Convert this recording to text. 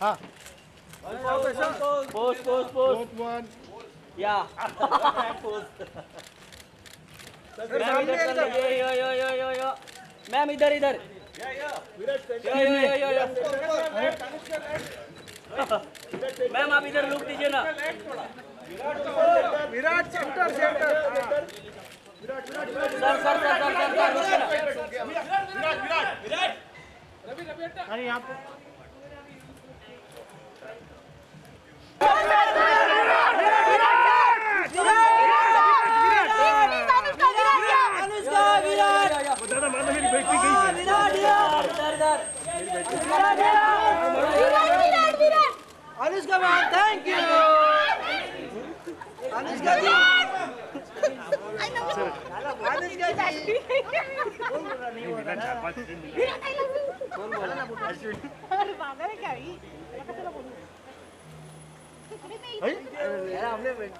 हाँ। Post post post one या post ma'am इधर यो यो यो यो यो। मैम इधर इधर। यो यो यो यो यो। मैम आप इधर लुक दीजिए ना। Virat centre centre. Sir sir sir रुकिए ना अरे यहाँ पे अनुष्का विराट दादा मानो मेरी बैटरी गई है विराट यार इधर इधर Anushka ma'am thank you Anushka ji Anushka ji Hey,